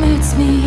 it's me.